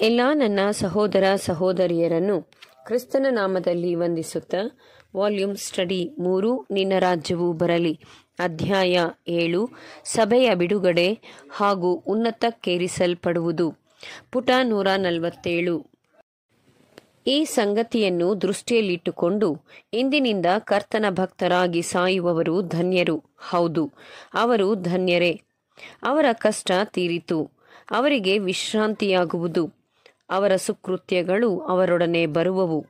ಎಲ್ಲ ನನ್ನ ಸಹೋದರ ಸಹೋದರಿಯರನ್ನು ಕ್ರಿಸ್ತನ ನಾಮದಲ್ಲಿ ವಂದಿಸುತ್ತಾ ವಾಲ್ಯೂಮ್ ಸ್ಟಡಿ ಮೂರು, ನಿನ್ನ ರಾಜ್ಯವು ಬರಲಿ. ಅಧ್ಯಾಯ ಏಳು, ಸಭೆಯ ಬಿಡುಗಡೆ ಹಾಗೂ ಉನ್ನತಕ್ಕೇರಿಸಲ್ಪಡುವುದು. ಪುಟ ನೂರ ನಲವತ್ತೇಳು. ಈ ಸಂಗತಿಯನ್ನು ದೃಷ್ಟಿಯಲ್ಲಿಟ್ಟುಕೊಂಡು ಇಂದಿನಿಂದ ಕರ್ತನ ಭಕ್ತರಾಗಿ ಸಾಯುವವರು ಧನ್ಯರು. ಹೌದು, ಅವರು ಧನ್ಯರೇ. ಅವರ ಕಷ್ಟ ತೀರಿತು. ಅವರಿಗೆ ವಿಶ್ರಾಂತಿಯಾಗುವುದು. ಅವರ ಸುಕೃತ್ಯಗಳು ಅವರೊಡನೆ ಬರುವವು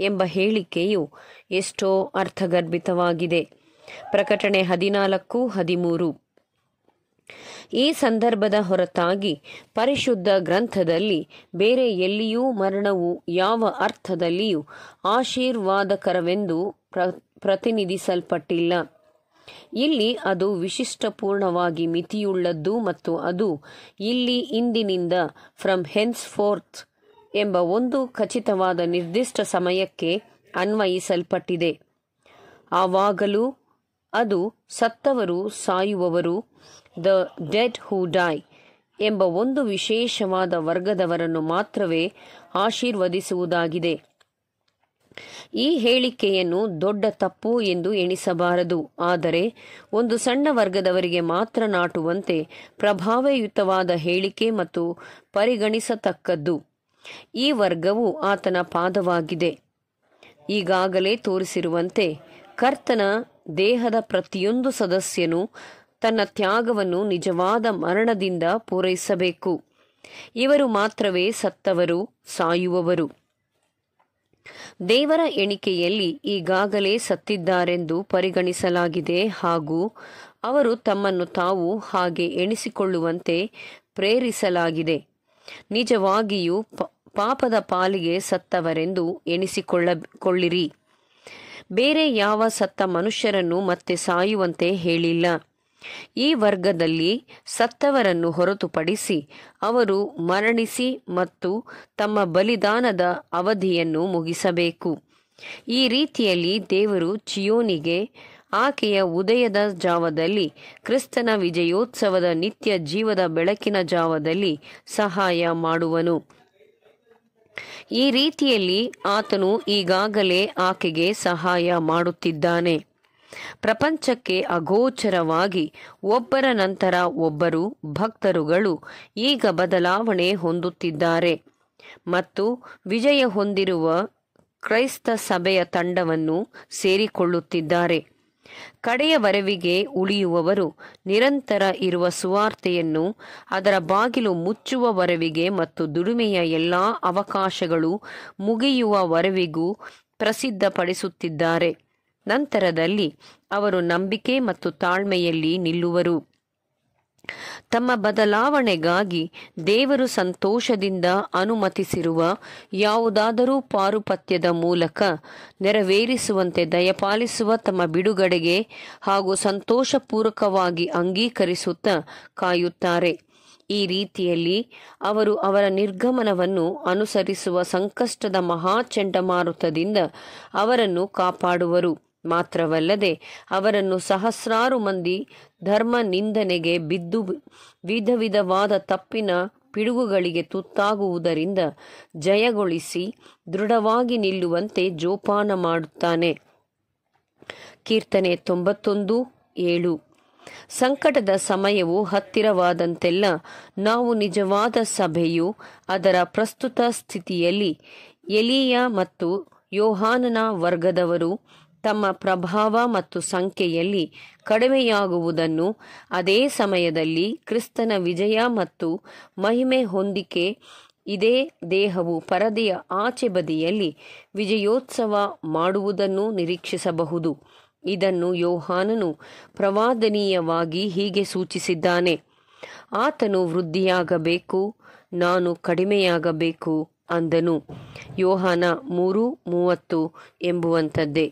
ಎಂಬ ಹೇಳಿಕೆಯು ಎಷ್ಟೋ ಅರ್ಥಗರ್ಭಿತವಾಗಿದೆ. ಪ್ರಕಟಣೆ ಹದಿನಾಲ್ಕು, ಹದಿಮೂರು. ಈ ಸಂದರ್ಭದ ಹೊರತಾಗಿ ಪರಿಶುದ್ಧ ಗ್ರಂಥದಲ್ಲಿ ಬೇರೆ ಎಲ್ಲಿಯೂ ಮರಣವು ಯಾವ ಅರ್ಥದಲ್ಲಿಯೂ ಆಶೀರ್ವಾದಕರವೆಂದು ಪ್ರ, ಪ್ರತಿನಿಧಿಸಲ್ಪಟ್ಟಿಲ್ಲ. ಇಲ್ಲಿ ಅದು ವಿಶಿಷ್ಟಪೂರ್ಣವಾಗಿ ಮಿತಿಯುಳ್ಳದ್ದು ಮತ್ತು ಅದು ಇಲ್ಲಿ ಇಂದಿನಿಂದ ಫ್ರಮ್ ಹೆನ್ಸ್ ಫೋರ್ತ್ ಎಂಬ ಒಂದು ಖಚಿತವಾದ ನಿರ್ದಿಷ್ಟ ಸಮಯಕ್ಕೆ ಅನ್ವಯಿಸಲ್ಪಟ್ಟಿದೆ. ಆವಾಗಲೂ ಅದು ಸತ್ತವರು, ಸಾಯುವವರು ದ ಡೆಡ್ ಹೂ ಡೈ ಎಂಬ ಒಂದು ವಿಶೇಷವಾದ ವರ್ಗದವರನ್ನು ಮಾತ್ರವೇ ಆಶೀರ್ವದಿಸುವುದಾಗಿದೆ. ಈ ಹೇಳಿಕೆಯನ್ನು ದೊಡ್ಡ ತಪ್ಪು ಎಂದು ಎಣಿಸಬಾರದು. ಆದರೆ ಒಂದು ಸಣ್ಣ ವರ್ಗದವರಿಗೆ ಮಾತ್ರ ನಾಟುವಂತೆ ಪ್ರಭಾವಯುತವಾದ ಹೇಳಿಕೆ ಮತ್ತು ಪರಿಗಣಿಸತಕ್ಕದ್ದು. ಈ ವರ್ಗವು ಆತನ ಪಾದವಾಗಿದೆ. ಈಗಾಗಲೇ ತೋರಿಸಿರುವಂತೆ ಕರ್ತನ ದೇಹದ ಪ್ರತಿಯೊಂದು ಸದಸ್ಯನು ತನ್ನ ತ್ಯಾಗವನ್ನು ನಿಜವಾದ ಮರಣದಿಂದ ಪೂರೈಸಬೇಕು. ಇವರು ಮಾತ್ರವೇ ಸತ್ತವರು, ಸಾಯುವವರು. ದೇವರ ಎಣಿಕೆಯಲ್ಲಿ ಈಗಾಗಲೇ ಸತ್ತಿದ್ದಾರೆಂದು ಪರಿಗಣಿಸಲಾಗಿದೆ ಹಾಗೂ ಅವರು ತಮ್ಮನ್ನು ತಾವು ಹಾಗೆ ಎಣಿಸಿಕೊಳ್ಳುವಂತೆ ಪ್ರೇರಿಸಲಾಗಿದೆ. ನಿಜವಾಗಿಯೂ ಪಾಪದ ಪಾಲಿಗೆ ಸತ್ತವರೆಂದು ಎಣಿಸಿಕೊಳ್ಳ ಬೇರೆ ಯಾವ ಸತ್ತ ಮನುಷ್ಯರನ್ನು ಮತ್ತೆ ಸಾಯುವಂತೆ ಹೇಳಿಲ್ಲ. ಈ ವರ್ಗದಲ್ಲಿ ಸತ್ತವರನ್ನು ಹೊರತುಪಡಿಸಿ ಅವರು ಮರಣಿಸಿ ಮತ್ತು ತಮ್ಮ ಬಲಿದಾನದ ಅವಧಿಯನ್ನು ಮುಗಿಸಬೇಕು. ಈ ರೀತಿಯಲ್ಲಿ ದೇವರು ಚಿಯೋನಿಗೆ ಆಕೆಯ ಉದಯದ ಜಾವದಲ್ಲಿ, ಕ್ರಿಸ್ತನ ವಿಜಯೋತ್ಸವದ ನಿತ್ಯ ಜೀವದ ಬೆಳಕಿನ ಜಾವದಲ್ಲಿ ಸಹಾಯ ಮಾಡುವನು. ಈ ರೀತಿಯಲ್ಲಿ ಆತನು ಈಗಾಗಲೇ ಆಕೆಗೆ ಸಹಾಯ ಮಾಡುತ್ತಿದ್ದಾನೆ. ಪ್ರಪಂಚಕ್ಕೆ ಅಗೋಚರವಾಗಿ ಒಬ್ಬರ ನಂತರ ಒಬ್ಬರು ಭಕ್ತರುಗಳು ಈಗ ಬದಲಾವಣೆ ಹೊಂದುತ್ತಿದ್ದಾರೆ. ಮತ್ತು ವಿಜಯ ಹೊಂದಿರುವ ಕ್ರೈಸ್ತ ಸಭೆಯ ತಂಡವನ್ನು ಸೇರಿಕೊಳ್ಳುತ್ತಿದ್ದಾರೆ. ಕಡೆಯವರೆವಿಗೆ ಉಳಿಯುವವರು ನಿರಂತರ ಇರುವ ಸುವಾರ್ತೆಯನ್ನು, ಅದರ ಬಾಗಿಲು ಮುಚ್ಚುವವರೆವಿಗೆ ಮತ್ತು ದುಡಿಮೆಯ ಎಲ್ಲಾ ಅವಕಾಶಗಳು ಮುಗಿಯುವ ವರವಿಗೂ ಪ್ರಸಿದ್ಧಪಡಿಸುತ್ತಿದ್ದಾರೆ. ನಂತರದಲ್ಲಿ ಅವರು ನಂಬಿಕೆ ಮತ್ತು ತಾಳ್ಮೆಯಲ್ಲಿ ನಿಲ್ಲುವರು. ತಮ್ಮ ಬದಲಾವಣೆಗಾಗಿ ದೇವರು ಸಂತೋಷದಿಂದ ಅನುಮತಿಸಿರುವ ಯಾವುದಾದರೂ ಪಾರುಪತ್ಯದ ಮೂಲಕ ನೆರವೇರಿಸುವಂತೆ ದಯಪಾಲಿಸುವ ತಮ್ಮ ಬಿಡುಗಡೆಗೆ ಹಾಗೂ ಸಂತೋಷಪೂರ್ವಕವಾಗಿ ಅಂಗೀಕರಿಸುತ್ತಾ ಕಾಯುತ್ತಾರೆ. ಈ ರೀತಿಯಲ್ಲಿ ಅವರು ಅವರ ನಿರ್ಗಮನವನ್ನು ಅನುಸರಿಸುವ ಸಂಕಷ್ಟದ ಮಹಾ ಚಂಡಮಾರುತದಿಂದ ಅವರನ್ನು ಕಾಪಾಡುವರು. ಮಾತ್ರವಲ್ಲದೆ ಅವರನ್ನು ಸಹಸ್ರಾರು ಮಂದಿ ಧರ್ಮ ನಿಂದನೆಗೆ ಬಿದ್ದು ವಿಧ ವಿಧವಾದ ತಪ್ಪಿನ ಪಿಡುಗುಗಳಿಗೆ ತುತ್ತಾಗುವುದರಿಂದ ಜಯಗೊಳಿಸಿ ದೃಢವಾಗಿ ನಿಲ್ಲುವಂತೆ ಜೋಪಾನ ಮಾಡುತ್ತಾನೆ. ಕೀರ್ತನೆ ತೊಂಬತ್ತೊಂದು ಏಳು. ಸಂಕಟದ ಸಮಯವು ಹತ್ತಿರವಾದಂತೆಲ್ಲ ನಾವು ನಿಜವಾದ ಸಭೆಯು ಅದರ ಪ್ರಸ್ತುತ ಸ್ಥಿತಿಯಲ್ಲಿ ಎಲಿಯ ಮತ್ತು ಯೋಹಾನನ ವರ್ಗದವರು ತಮ್ಮ ಪ್ರಭಾವ ಮತ್ತು ಸಂಖ್ಯೆಯಲ್ಲಿ ಕಡಿಮೆಯಾಗುವುದನ್ನು ಅದೇ ಸಮಯದಲ್ಲಿ ಕ್ರಿಸ್ತನ ವಿಜಯ ಮತ್ತು ಮಹಿಮೆ ಹೊಂದಿಕೆ ಇದೇ ದೇಹವು ಪರದೆಯ ಆಚೆ ಬದಿಯಲ್ಲಿ ವಿಜಯೋತ್ಸವ ಮಾಡುವುದನ್ನು ನಿರೀಕ್ಷಿಸಬಹುದು. ಇದನ್ನು ಯೋಹಾನನು ಪ್ರವಾದನೀಯವಾಗಿ ಹೀಗೆ ಸೂಚಿಸಿದ್ದಾನೆ, ಆತನು ವೃದ್ಧಿಯಾಗಬೇಕು, ನಾನು ಕಡಿಮೆಯಾಗಬೇಕು ಅಂದನು. ಯೋಹಾನ ಮೂರು ಮೂವತ್ತು ಎಂಬುವಂಥದ್ದೇ.